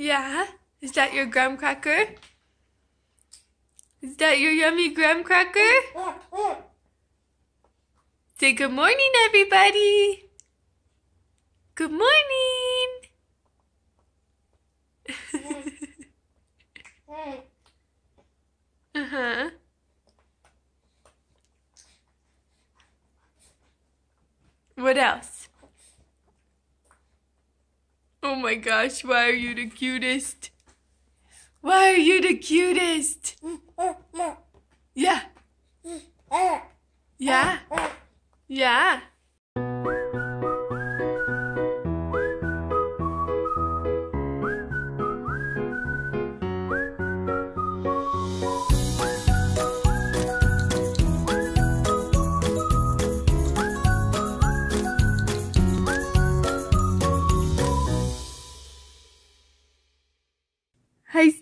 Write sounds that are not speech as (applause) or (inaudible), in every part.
Yeah? Is that your graham cracker? Is that your yummy graham cracker? Say good morning, everybody. Good morning. (laughs) uh-huh. What else? Oh my gosh, why are you the cutest? Why are you the cutest? Yeah. Yeah. Yeah.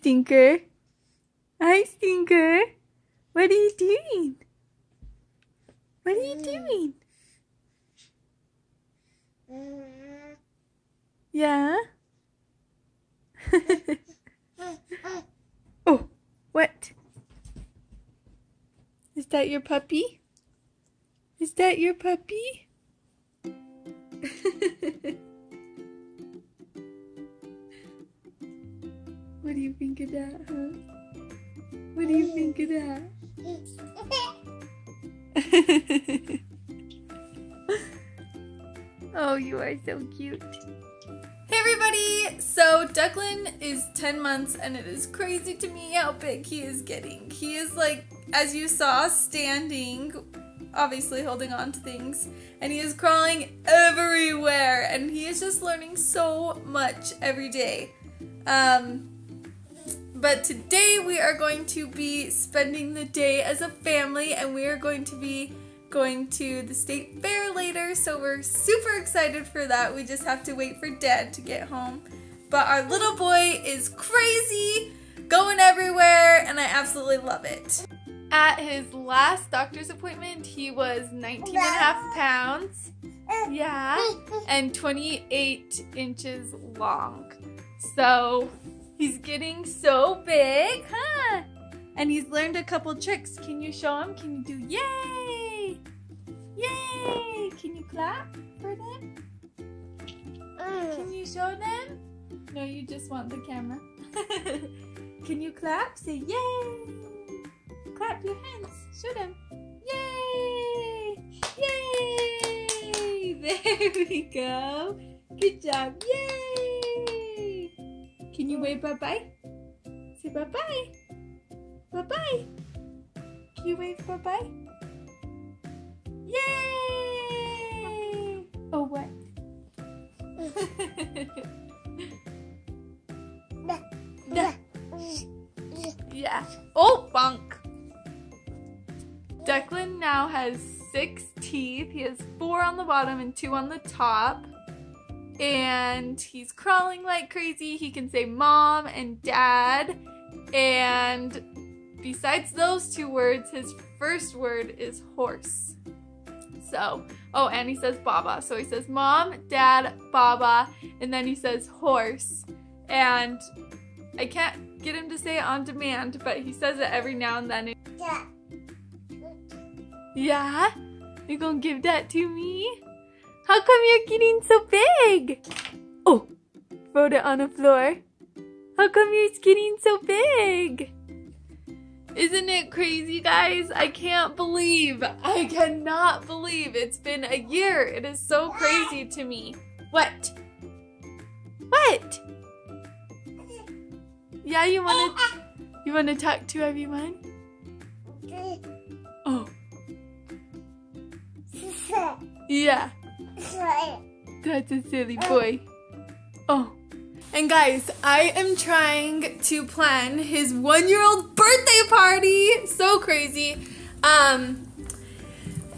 Stinker. Hi, Stinker. What are you doing? What are you hmm. doing? Mm-hmm. Yeah? (laughs) oh, what? Is that your puppy? Is that your puppy? (laughs) What do you think of that, huh? What do you think of that? (laughs) oh, you are so cute. Hey everybody! So Declan is 10 months and it is crazy to me how big he is getting. He is like, as you saw, standing, obviously holding on to things, and he is crawling everywhere and he is just learning so much every day. Um, but today we are going to be spending the day as a family and we are going to be going to the state fair later. So we're super excited for that. We just have to wait for dad to get home. But our little boy is crazy, going everywhere, and I absolutely love it. At his last doctor's appointment, he was 19 and a half pounds. Yeah, and 28 inches long. So He's getting so big, huh? And he's learned a couple tricks. Can you show him? Can you do yay? Yay! Can you clap for them? Mm. Can you show them? No, you just want the camera. (laughs) Can you clap? Say yay! Clap your hands. Show them. Yay! Yay! (laughs) There we go. Good job. Yay! You wave bye-bye? Say bye-bye. Bye-bye. Can you wave bye-bye? Yay! Oh, what? (laughs) yeah. Oh, bunk. Declan now has six teeth. He has four on the bottom and two on the top and he's crawling like crazy. He can say mom and dad. And besides those two words, his first word is horse. So, oh, and he says baba. So he says mom, dad, baba, and then he says horse. And I can't get him to say it on demand, but he says it every now and then. Yeah. Yeah? You gonna give that to me? How come you're getting so big? Oh, wrote it on the floor. How come you're getting so big? Isn't it crazy, guys? I can't believe, I cannot believe it's been a year. It is so crazy to me. What? What? Yeah, you wanna, you wanna talk to everyone? Oh. (laughs) Yeah. That's a silly boy. Oh. And guys, I am trying to plan his one-year-old birthday party. So crazy. Um,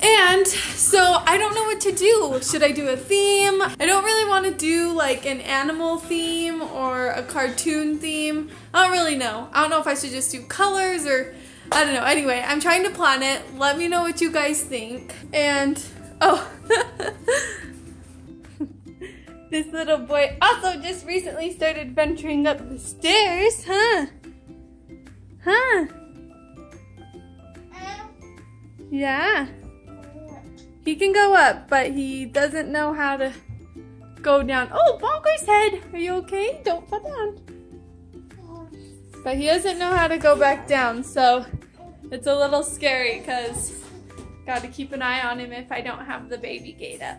and so I don't know what to do. Should I do a theme? I don't really want to do like an animal theme or a cartoon theme. I don't really know. I don't know if I should just do colors or I don't know. Anyway, I'm trying to plan it. Let me know what you guys think. And Oh. (laughs) This little boy also just recently started venturing up the stairs, huh? Huh? Yeah. He can go up, but he doesn't know how to go down. Oh, Bonker's head! Are you okay? Don't fall down. But he doesn't know how to go back down, so it's a little scary because got to keep an eye on him if I don't have the baby gate up.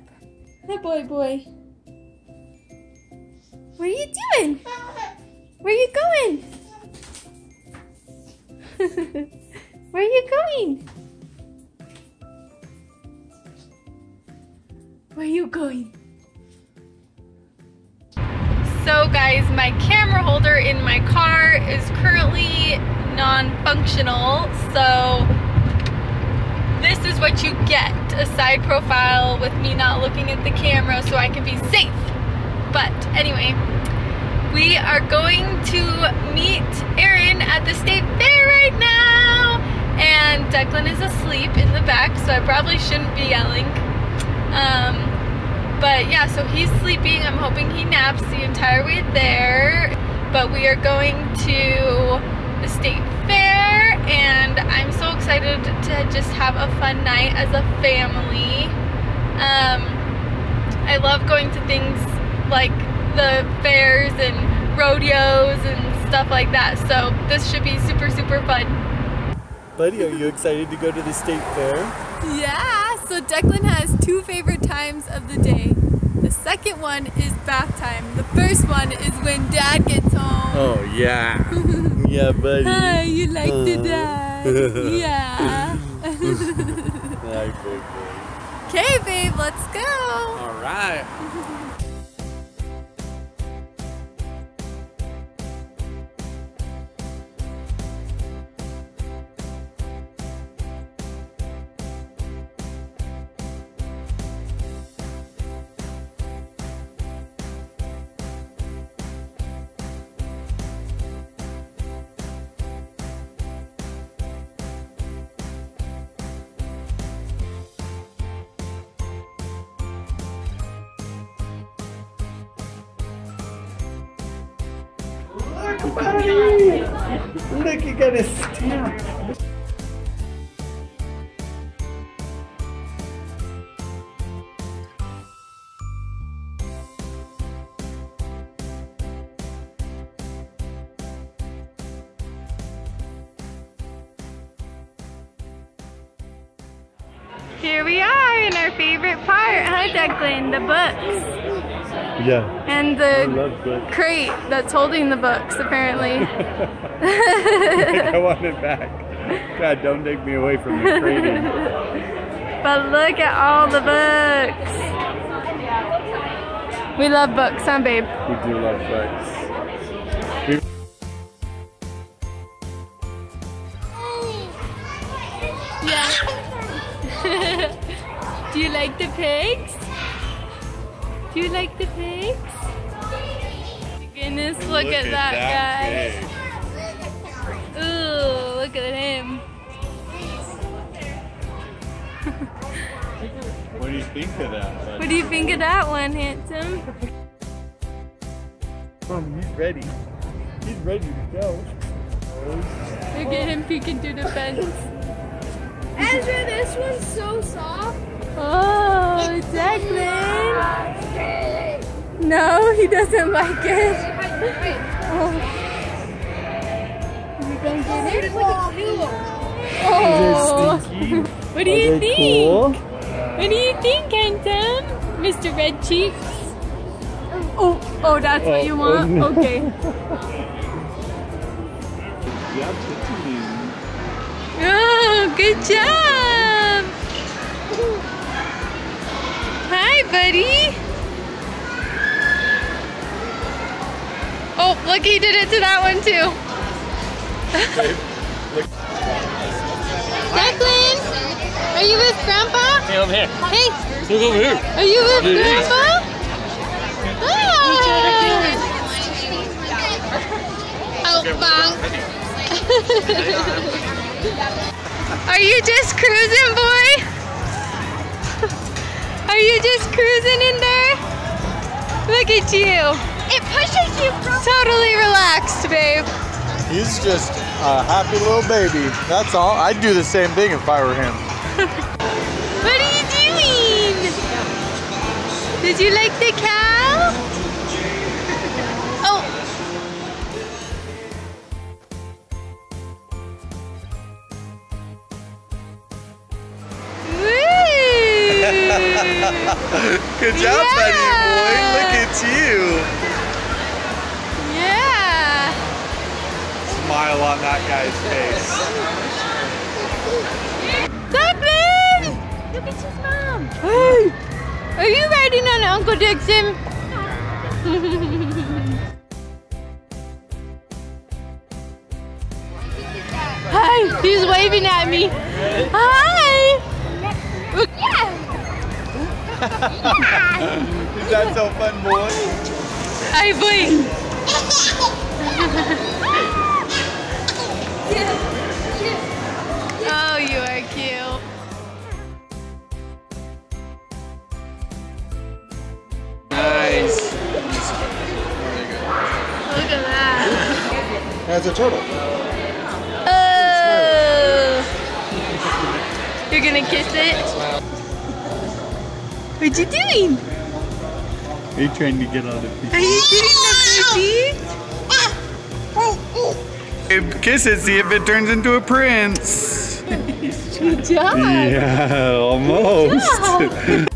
Hey, boy, boy. What are you doing? Where are (laughs) you going? Where are you going? Where are you going? So guys, my camera holder in my car is currently non-functional, so this is what you get, a side profile with me not looking at the camera so I can be safe. But anyway, we are going to meet Aaron at the state fair right now. And Declan is asleep in the back, so I probably shouldn't be yelling. Um, but yeah, so he's sleeping. I'm hoping he naps the entire way there. But we are going to the state fair and I'm so excited to just have a fun night as a family. Um, I love going to things like the fairs and rodeos and stuff like that. So this should be super, super fun. Buddy, are you excited to go to the state fair? Yeah, so Declan has two favorite times of the day. The second one is bath time. The first one is when dad gets home. Oh, yeah. (laughs) yeah, buddy. Hi, you like uh. the dad? yeah. Hi, baby. Okay, babe, let's go. All right. Look, you got a stamp. Here we are in our favorite part, huh, Declan? The books. Yeah. And the crate that's holding the books, apparently. (laughs) I want it back. God, don't take me away from the crate. (laughs) but look at all the books. We love books, huh, babe? We do love books. Yeah. (laughs) do you like the pigs? Do you like the pigs? Goodness, look, look at, at, that, that guy. Pig. Ooh, look at him. what do you think of that? Buddy? What do you think of that one, handsome? Mom, he's ready. He's ready to go. Look at him peeking through the fence. Ezra, this one's so soft. Oh, Declan. No, he doesn't like it. Oh. You gonna get it? Oh. What do you think? What do you think, Anton? Mr. Red Cheeks? Oh, oh, that's oh, what you want? Oh. Okay. (laughs) Oh, good job! (laughs) Hi, buddy. Oh, look, he did it to that one too. (laughs) Declan, are you with Grandpa? Hey, over here. Hey. Look over here. Are you with Grandpa? Ah. Oh, bong. (laughs) are you just cruising, boy? Are you just cruising in there? Look at you. It pushes you from. Totally relaxed, babe. He's just a happy little baby. That's all. I'd do the same thing if I were him. (laughs) What are you doing? Did you like the cow? Good job, buddy boy. Look at you. yeah. Smile on that guy's face. Declan! Look at his mom. Hey! Are you riding on Uncle Dixon? Hi! He's waving at me. Hi! Is that so fun, boy? Hi, boy. Oh, you are cute. Nice. Look at that. That's a turtle. What you doing? Are you trying to get on the feet? Are you doing the Kiss it, see if it turns into a prince. Good job. Yeah, almost.